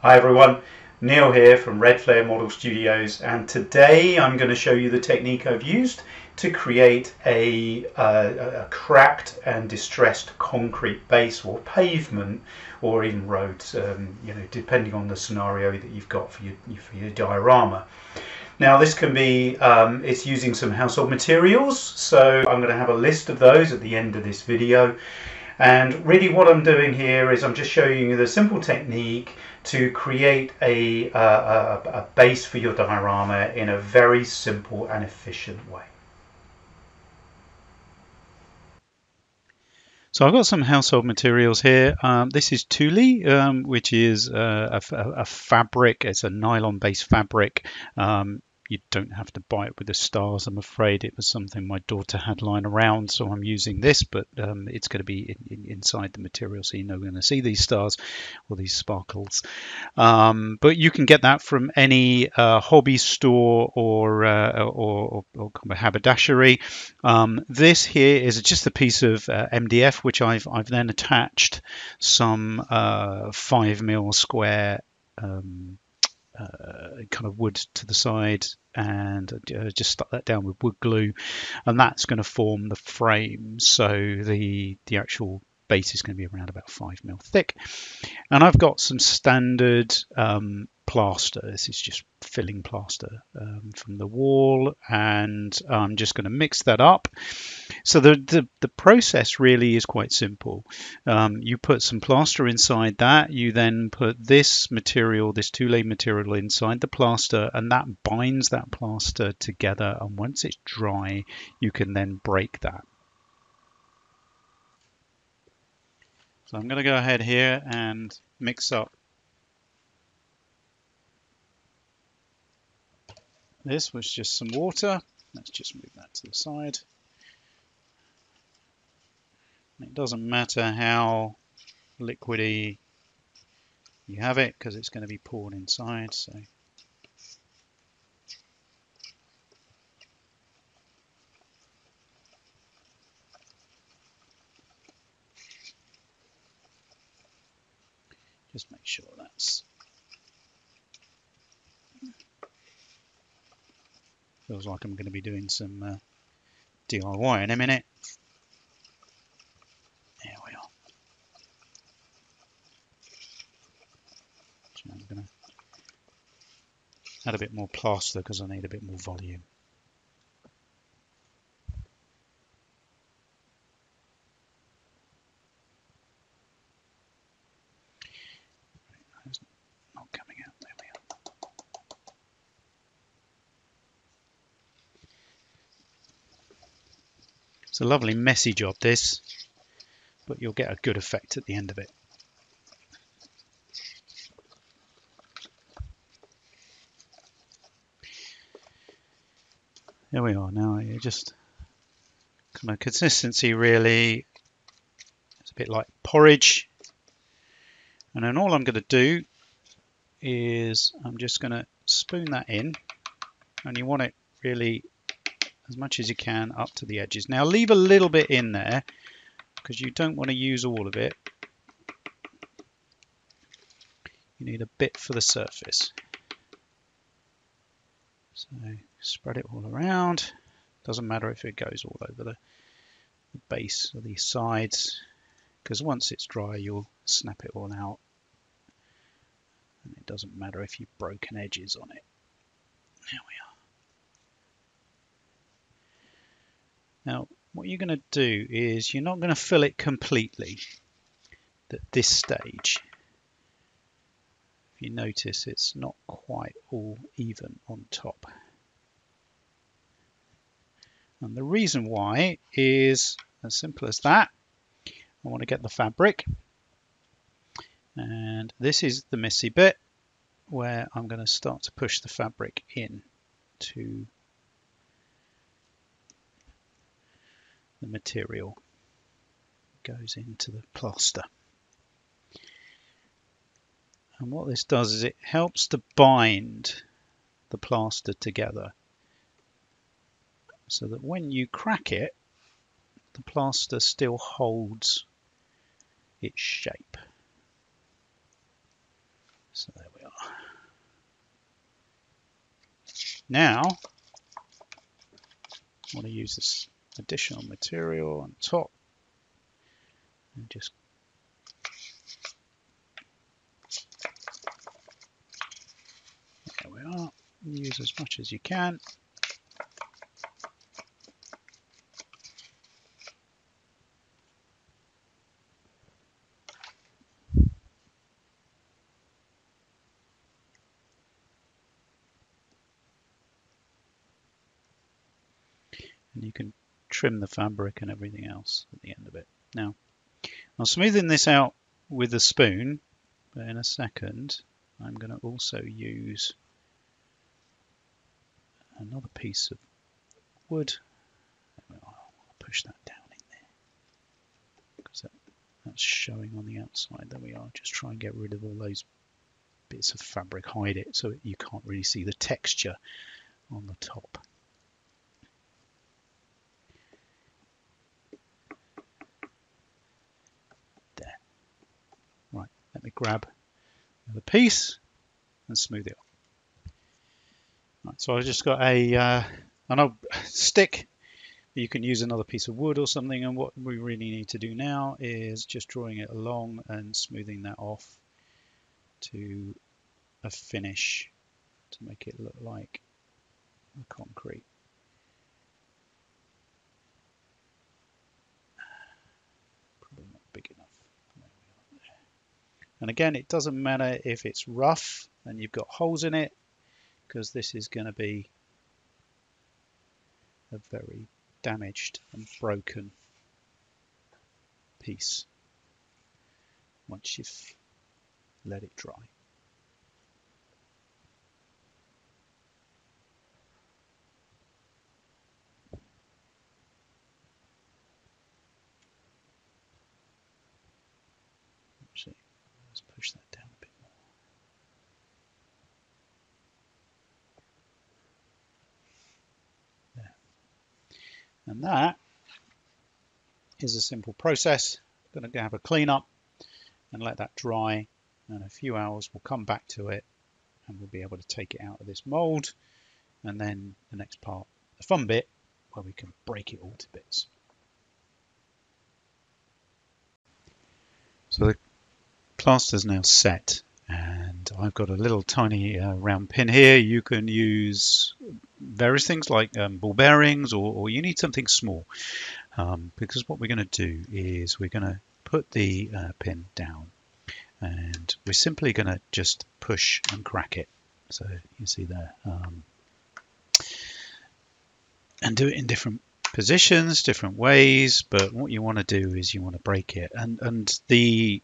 Hi everyone, Neil here from Red Flare Model Studios and today I'm going to show you the technique I've used to create a, uh, a cracked and distressed concrete base or pavement or even roads, um, you know, depending on the scenario that you've got for your, for your diorama. Now this can be, um, it's using some household materials, so I'm going to have a list of those at the end of this video. And really what I'm doing here is I'm just showing you the simple technique to create a, uh, a, a base for your diorama in a very simple and efficient way. So I've got some household materials here. Um, this is tulle, um, which is uh, a, a, fabric. It's a nylon-based fabric. Um, you don't have to buy it with the stars. I'm afraid it was something my daughter had lying around, so I'm using this, but um, it's going to be in, in, inside the material, so you're not going to see these stars or these sparkles. Um, but you can get that from any uh, hobby store or uh, or, or, or, haberdashery. Um, this here is just a piece of uh, MDF, which I've I've then attached some uh, five mil square. Um, uh, kind of wood to the side and uh, just stuck that down with wood glue and that's going to form the frame so the the actual base is going to be around about five mil thick and I've got some standard um, plaster. This is just filling plaster um, from the wall and I'm just going to mix that up. So the, the, the process really is quite simple. Um, you put some plaster inside that, you then put this material, this tulle material inside the plaster and that binds that plaster together and once it's dry you can then break that. So I'm going to go ahead here and mix up This was just some water. Let's just move that to the side. It doesn't matter how liquidy you have it because it's going to be poured inside. So just make sure that's Feels like I'm going to be doing some uh, DIY in a minute. There we are. So I'm going to add a bit more plaster because I need a bit more volume. It's a lovely messy job this, but you'll get a good effect at the end of it. There we are now, you just kind of consistency really, it's a bit like porridge. And then all I'm going to do is I'm just going to spoon that in and you want it really as much as you can up to the edges. Now leave a little bit in there because you don't want to use all of it. You need a bit for the surface. So spread it all around. Doesn't matter if it goes all over the, the base or the sides because once it's dry you'll snap it all out. And it doesn't matter if you've broken edges on it. There we are. Now, what you're going to do is you're not going to fill it completely at this stage. If you notice, it's not quite all even on top. And the reason why is as simple as that. I want to get the fabric. And this is the messy bit where I'm going to start to push the fabric in to the material goes into the plaster. And what this does is it helps to bind the plaster together so that when you crack it, the plaster still holds its shape. So there we are. Now, I want to use this additional material on top and just there we are. Use as much as you can. Trim the fabric and everything else at the end of it. Now, I'm smoothing this out with a spoon, but in a second I'm going to also use another piece of wood. I'll push that down in there because that, that's showing on the outside. There we are. Just try and get rid of all those bits of fabric, hide it so you can't really see the texture on the top. Let me grab the piece and smooth it off. Right, so I've just got a uh, an old stick. You can use another piece of wood or something. And what we really need to do now is just drawing it along and smoothing that off to a finish to make it look like concrete. And again, it doesn't matter if it's rough and you've got holes in it, because this is going to be a very damaged and broken piece once you've let it dry. Push that down a bit more. There. And that is a simple process. I'm going to have a clean up and let that dry. And a few hours we'll come back to it and we'll be able to take it out of this mold. And then the next part, the fun bit, where we can break it all to bits. So the plaster's now set and I've got a little tiny uh, round pin here. You can use various things like um, ball bearings or, or, you need something small um, because what we're going to do is we're going to put the uh, pin down and we're simply going to just push and crack it. So you see there. Um, and do it in different positions, different ways, but what you want to do is you want to break it. And, and the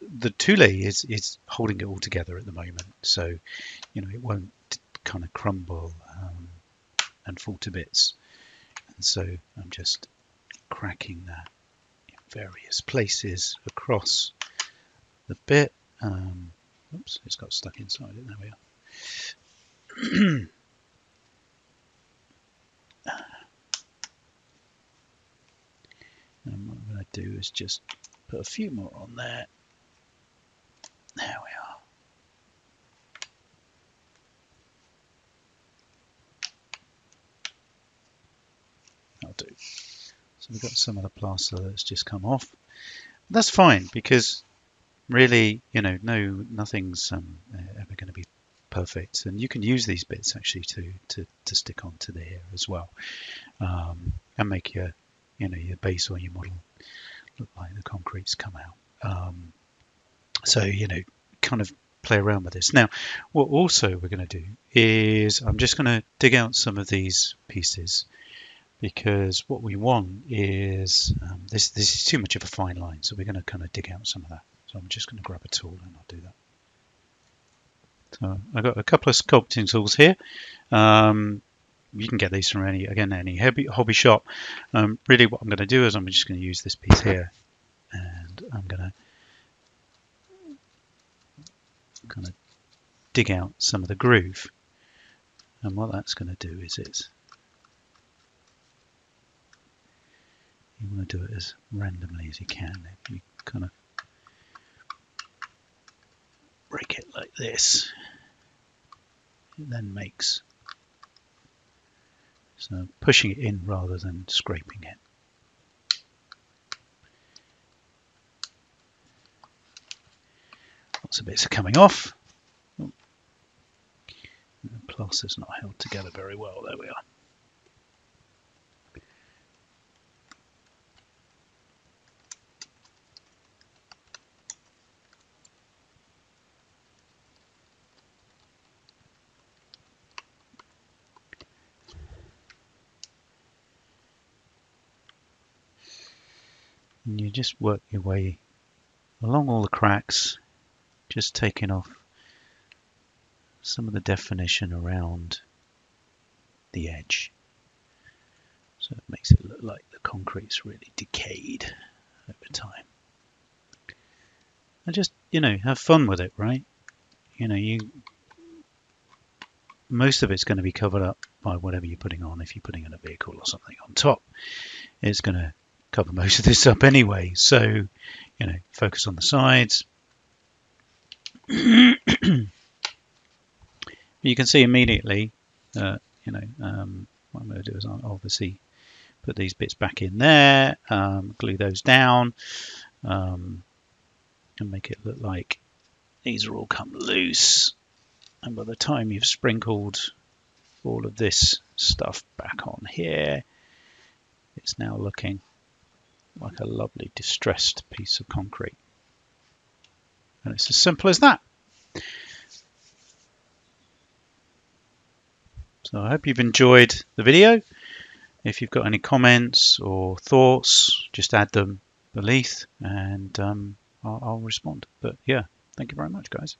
the tulle is is holding it all together at the moment, so you know it won't kind of crumble um, and fall to bits. And so I'm just cracking that in various places across the bit. Um, oops, it's got stuck inside it. There we are. and what I'm going to do is just put a few more on there there we are. That'll do. So we've got some of the plaster that's just come off. That's fine because really, you know, no, nothing's um, ever going to be perfect, and you can use these bits actually to to, to stick onto the there as well, um, and make your, you know, your base or your model look like the concrete's come out. Um, so, you know, kind of play around with this. Now, what also we're going to do is I'm just going to dig out some of these pieces because what we want is um, this this is too much of a fine line. So we're going to kind of dig out some of that. So I'm just going to grab a tool and I'll do that. So I've got a couple of sculpting tools here. Um, you can get these from any again any hobby, hobby shop. Um, really what I'm going to do is I'm just going to use this piece here and I'm going to kind of dig out some of the groove. And what that's going to do is it's you want to do it as randomly as you can. You kind of break it like this, it then makes So pushing it in rather than scraping it. Of bits are coming off. Oh. The plaster's not held together very well. There we are. and you just work your way along all the cracks just taking off some of the definition around the edge so it makes it look like the concrete's really decayed over time and just you know have fun with it right you know you most of it's going to be covered up by whatever you're putting on if you're putting in a vehicle or something on top it's going to cover most of this up anyway. So, you know, focus on the sides. You can see immediately, you know, um, what I'm going to do is I'll obviously put these bits back in there, um, glue those down, um, and make it look like these are all come loose. And by the time you've sprinkled all of this stuff back on here, it's now looking like a lovely distressed piece of concrete. And it's as simple as that. So I hope you've enjoyed the video. If you've got any comments or thoughts, just add them beneath and um, I'll, I'll respond. But yeah, thank you very much, guys.